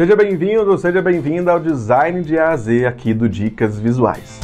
Seja bem-vindo, seja bem-vinda ao Design de A a Z aqui do Dicas Visuais.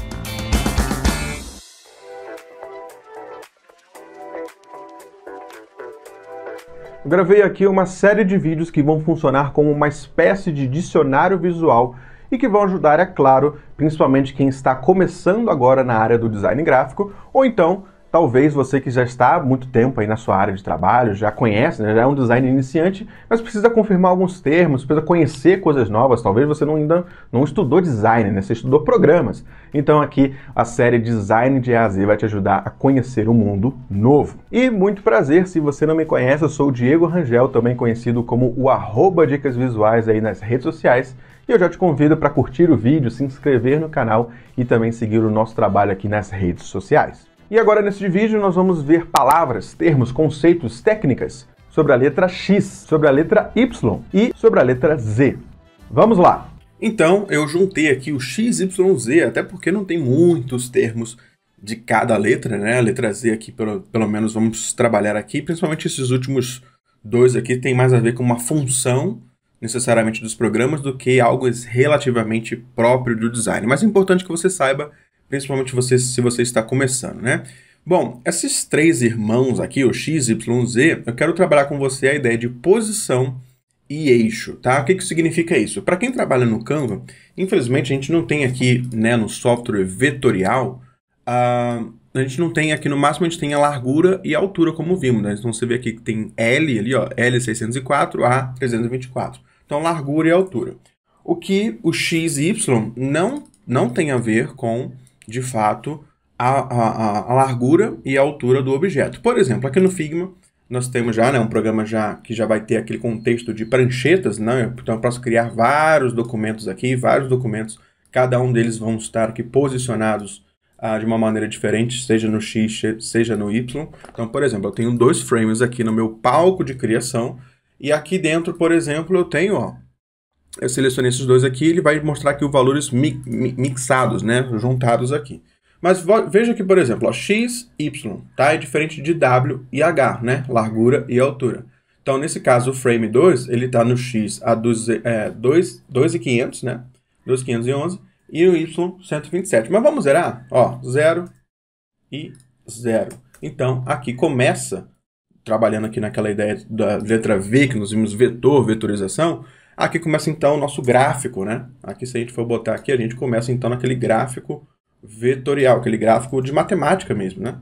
Eu gravei aqui uma série de vídeos que vão funcionar como uma espécie de dicionário visual e que vão ajudar, é claro, principalmente quem está começando agora na área do design gráfico ou então Talvez você que já está há muito tempo aí na sua área de trabalho, já conhece, né, já é um design iniciante, mas precisa confirmar alguns termos, precisa conhecer coisas novas. Talvez você não, ainda não estudou design, né? Você estudou programas. Então aqui a série Design de A a Z vai te ajudar a conhecer um mundo novo. E muito prazer, se você não me conhece, eu sou o Diego Rangel, também conhecido como o arroba Dicas Visuais aí nas redes sociais. E eu já te convido para curtir o vídeo, se inscrever no canal e também seguir o nosso trabalho aqui nas redes sociais. E agora neste vídeo nós vamos ver palavras, termos, conceitos, técnicas sobre a letra X, sobre a letra Y e sobre a letra Z. Vamos lá! Então, eu juntei aqui o X, Y, Z, até porque não tem muitos termos de cada letra, né? A letra Z aqui, pelo, pelo menos, vamos trabalhar aqui. Principalmente esses últimos dois aqui tem mais a ver com uma função necessariamente dos programas do que algo relativamente próprio do design. Mas é importante que você saiba principalmente você, se você está começando, né? Bom, esses três irmãos aqui, o X, Y, Z, eu quero trabalhar com você a ideia de posição e eixo, tá? O que, que significa isso? Para quem trabalha no Canva, infelizmente a gente não tem aqui, né, no software vetorial, uh, a gente não tem aqui, no máximo a gente tem a largura e a altura, como vimos, né? Então você vê aqui que tem L ali, ó, L604, A324. Então largura e altura. O que o X e Y não, não tem a ver com de fato, a, a, a, largura e a altura do objeto. Por exemplo, aqui no Figma, nós temos já né, um programa já que já vai ter aquele contexto de pranchetas, né? então eu posso criar vários documentos aqui, vários documentos, cada um deles vão estar aqui posicionados ah, de uma maneira diferente, seja no X, seja no Y. Então, por exemplo, eu tenho dois frames aqui no meu palco de criação, e aqui dentro, por exemplo, eu tenho ó, eu selecionei esses dois aqui, ele vai mostrar aqui os valores mi mi mixados, né, juntados aqui. Mas veja aqui, por exemplo, ó, x, y, tá? É diferente de w e h, né? Largura e altura. Então, nesse caso, o frame 2, ele está no x a 2,500, é, né? 2,511 e o y 127. Mas vamos zerar? Ó, 0 e 0. Então, aqui começa, trabalhando aqui naquela ideia da letra V, que nós vimos vetor, vetorização, Aqui começa então o nosso gráfico, né? Aqui se a gente for botar aqui, a gente começa então naquele gráfico vetorial, aquele gráfico de matemática mesmo, né?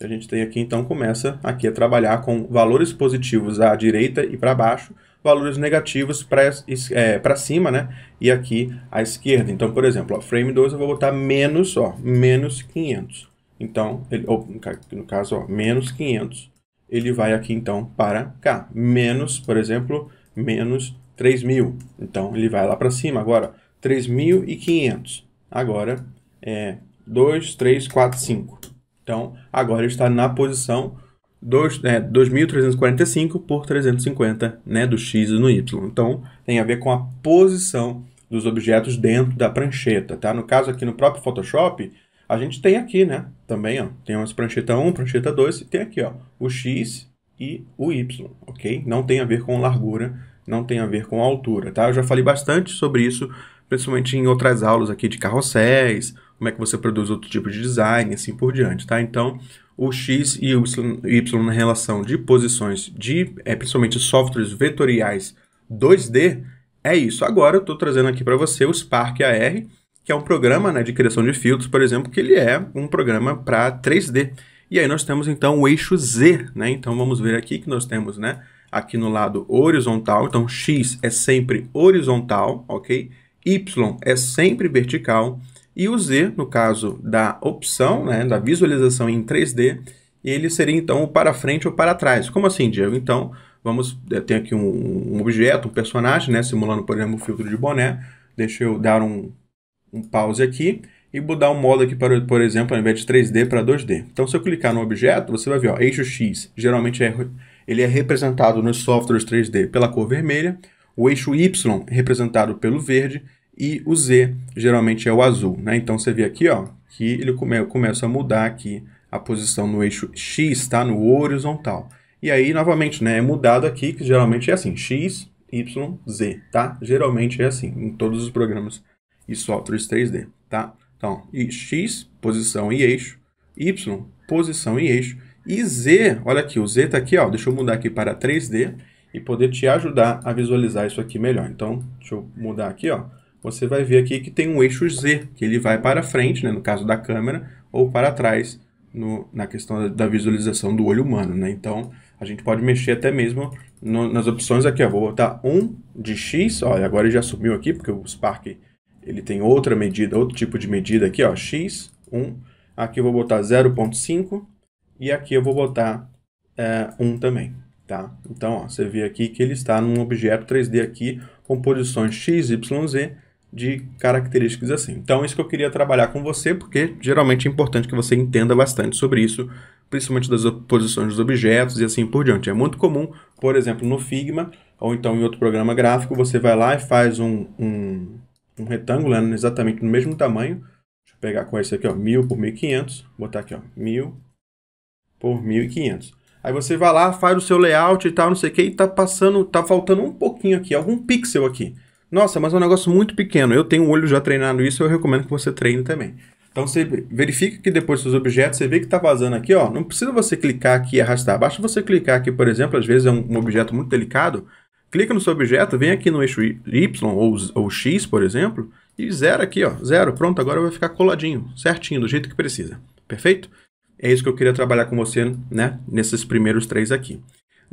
A gente tem aqui então começa aqui a trabalhar com valores positivos à direita e para baixo, valores negativos para é, cima, né? E aqui à esquerda. Então, por exemplo, ó, frame 2 eu vou botar menos, ó, menos 500. Então, ele, ou, no caso, ó, menos 500, ele vai aqui então para cá. Menos, por exemplo, menos 3.000. Então, ele vai lá para cima. Agora, 3.500. Agora, é 2, 3, 4, 5. Então, agora ele está na posição 2, é, 2.345 por 350 né, do X no Y. Então, tem a ver com a posição dos objetos dentro da prancheta. Tá? No caso aqui no próprio Photoshop, a gente tem aqui, né? Também, ó, tem umas prancheta 1, prancheta 2, e tem aqui, ó, o X e o Y, ok? Não tem a ver com largura não tem a ver com altura, tá? Eu já falei bastante sobre isso, principalmente em outras aulas aqui de carrosséis, como é que você produz outro tipo de design, assim por diante, tá? Então, o X e o Y na relação de posições de, é, principalmente softwares vetoriais 2D, é isso. Agora eu estou trazendo aqui para você o Spark AR, que é um programa né, de criação de filtros, por exemplo, que ele é um programa para 3D. E aí nós temos então o eixo Z, né? Então vamos ver aqui que nós temos, né? Aqui no lado horizontal, então x é sempre horizontal, ok? y é sempre vertical, e o z, no caso da opção, né, da visualização em 3D, ele seria então o para frente ou para trás. Como assim, Diego? Então, vamos eh, ter aqui um, um objeto, um personagem, né, simulando, por exemplo, o filtro de boné. Deixa eu dar um, um pause aqui e mudar o modo aqui, para, por exemplo, ao invés de 3D para 2D. Então, se eu clicar no objeto, você vai ver, ó, eixo X, geralmente é ele é representado nos softwares 3D pela cor vermelha, o eixo Y é representado pelo verde e o Z geralmente é o azul. Né? Então você vê aqui ó, que ele come, começa a mudar aqui a posição no eixo X, está no horizontal. E aí, novamente, né, é mudado aqui, que geralmente é assim, X, Y, Z, tá? Geralmente é assim, em todos os programas e softwares 3D, tá? Então, X, posição e eixo, Y, posição e eixo, e Z, olha aqui, o Z está aqui, ó, deixa eu mudar aqui para 3D e poder te ajudar a visualizar isso aqui melhor. Então, deixa eu mudar aqui, ó. Você vai ver aqui que tem um eixo Z, que ele vai para frente, né, no caso da câmera, ou para trás, no, na questão da visualização do olho humano, né? Então, a gente pode mexer até mesmo no, nas opções aqui, ó. Vou botar 1 de X, olha, agora ele já sumiu aqui, porque o Spark, ele tem outra medida, outro tipo de medida aqui, ó, X, 1. Aqui eu vou botar 0.5 e aqui eu vou botar é, 1 também, tá? Então, ó, você vê aqui que ele está num objeto 3D aqui com posições x, y, z de características assim. Então, isso que eu queria trabalhar com você, porque geralmente é importante que você entenda bastante sobre isso, principalmente das posições dos objetos e assim por diante. É muito comum, por exemplo, no Figma, ou então em outro programa gráfico, você vai lá e faz um, um, um retângulo né, exatamente no mesmo tamanho. Deixa eu pegar com esse aqui, ó, 1000 por 1500, botar aqui, ó, 1000 por 1.500. Aí você vai lá, faz o seu layout e tal, não sei o que, e tá passando, tá faltando um pouquinho aqui, algum pixel aqui. Nossa, mas é um negócio muito pequeno. Eu tenho o olho já treinado isso, eu recomendo que você treine também. Então você verifica que depois dos objetos, você vê que está vazando aqui, ó. Não precisa você clicar aqui e arrastar. Basta você clicar aqui, por exemplo, às vezes é um, um objeto muito delicado. Clica no seu objeto, vem aqui no eixo Y ou, ou X, por exemplo, e zero aqui, ó. Zero. Pronto, agora vai ficar coladinho, certinho, do jeito que precisa. Perfeito? É isso que eu queria trabalhar com você, né, nesses primeiros três aqui.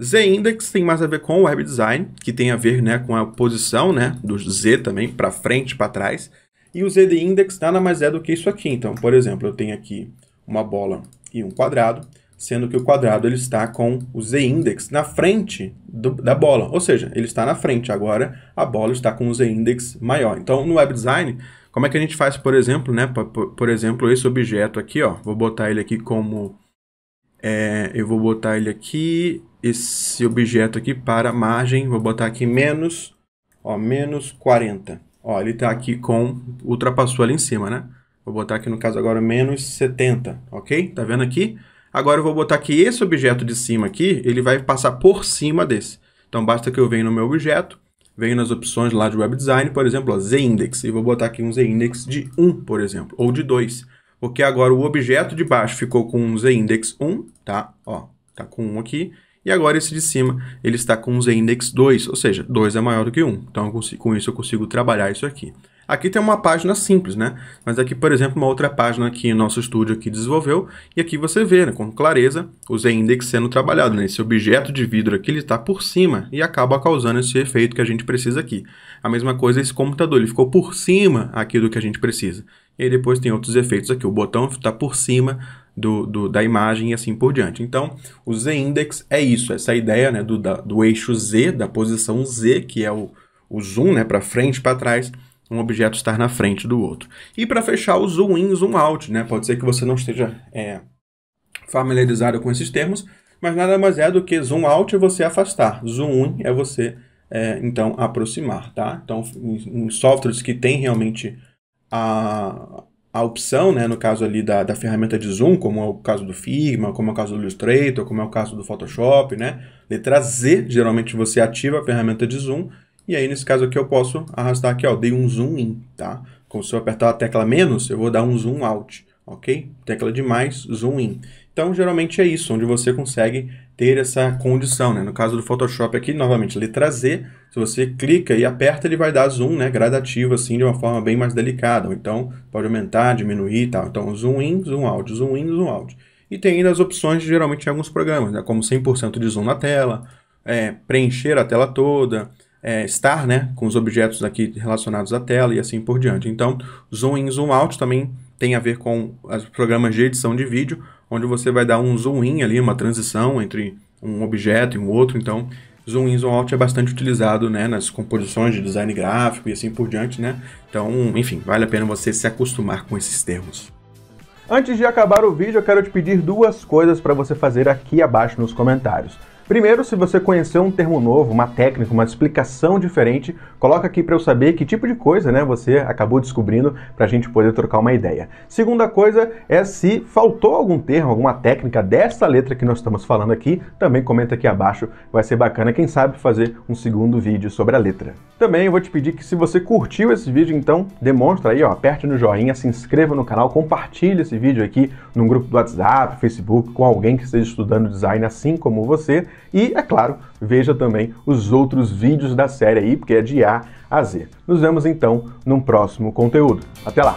Z-index tem mais a ver com web design, que tem a ver, né, com a posição, né, do Z também, para frente, para trás. E o Z-index nada mais é do que isso aqui. Então, por exemplo, eu tenho aqui uma bola e um quadrado, sendo que o quadrado ele está com o z-index na frente do, da bola, ou seja, ele está na frente. Agora a bola está com o z-index maior. Então, no web design, como é que a gente faz, por exemplo, né? Por, por exemplo, esse objeto aqui, ó. Vou botar ele aqui como... É, eu vou botar ele aqui, esse objeto aqui para margem, vou botar aqui menos, ó, menos 40. Ó, ele está aqui com, ultrapassou ali em cima, né? Vou botar aqui no caso agora menos 70, ok? Tá vendo aqui? Agora eu vou botar que esse objeto de cima aqui, ele vai passar por cima desse. Então basta que eu venha no meu objeto, venho nas opções lá de web design, por exemplo, z-index, e vou botar aqui um z-index de 1, por exemplo, ou de 2, porque agora o objeto de baixo ficou com um z-index 1, tá? Ó, tá com 1 aqui, e agora esse de cima, ele está com um z-index 2, ou seja, 2 é maior do que 1. Então, com isso eu consigo trabalhar isso aqui. Aqui tem uma página simples, né? Mas aqui, por exemplo, uma outra página que o nosso estúdio aqui desenvolveu, e aqui você vê, né, com clareza, o Z-index sendo trabalhado, né? Esse objeto de vidro aqui, ele está por cima e acaba causando esse efeito que a gente precisa aqui. A mesma coisa esse computador, ele ficou por cima aqui do que a gente precisa. E depois tem outros efeitos aqui, o botão está por cima do, do, da imagem e assim por diante. Então, o Z-index é isso, essa ideia né, do, da, do eixo Z, da posição Z, que é o, o zoom né, para frente e para trás, um objeto estar na frente do outro. E para fechar, o zoom in, zoom out, né? Pode ser que você não esteja é, familiarizado com esses termos, mas nada mais é do que zoom out é você afastar, zoom in é você é, então aproximar, tá? Então, em, softwares que tem realmente a, a opção, né, no caso ali da, da ferramenta de zoom, como é o caso do Figma, como é o caso do Illustrator, como é o caso do Photoshop, né? Letra Z, geralmente você ativa a ferramenta de zoom e aí, nesse caso aqui, eu posso arrastar aqui, ó, dei um zoom in, tá? Como se eu apertar a tecla menos, eu vou dar um zoom out, ok? Tecla de mais, zoom in. Então, geralmente é isso, onde você consegue ter essa condição, né? No caso do Photoshop aqui, novamente, letra Z, se você clica e aperta, ele vai dar zoom, né? Gradativo, assim, de uma forma bem mais delicada. Então, pode aumentar, diminuir e tal. Então, zoom in, zoom out, zoom in, zoom out. E tem ainda as opções, geralmente, em alguns programas, né? Como 100% de zoom na tela, é, preencher a tela toda, é, estar né, com os objetos aqui relacionados à tela e assim por diante. Então, zoom in, zoom out também tem a ver com os programas de edição de vídeo, onde você vai dar um zoom in ali, uma transição entre um objeto e um outro. Então, zoom in, zoom out é bastante utilizado né, nas composições de design gráfico e assim por diante. Né? Então, enfim, vale a pena você se acostumar com esses termos. Antes de acabar o vídeo, eu quero te pedir duas coisas para você fazer aqui abaixo nos comentários. Primeiro, se você conheceu um termo novo, uma técnica, uma explicação diferente, coloca aqui para eu saber que tipo de coisa né, você acabou descobrindo para a gente poder trocar uma ideia. Segunda coisa é se faltou algum termo, alguma técnica dessa letra que nós estamos falando aqui, também comenta aqui abaixo, vai ser bacana, quem sabe, fazer um segundo vídeo sobre a letra. Também vou te pedir que se você curtiu esse vídeo, então demonstra aí, ó, aperte no joinha, se inscreva no canal, compartilhe esse vídeo aqui no grupo do WhatsApp, Facebook, com alguém que esteja estudando design assim como você. E, é claro, veja também os outros vídeos da série aí, porque é de A a Z. Nos vemos então num próximo conteúdo. Até lá!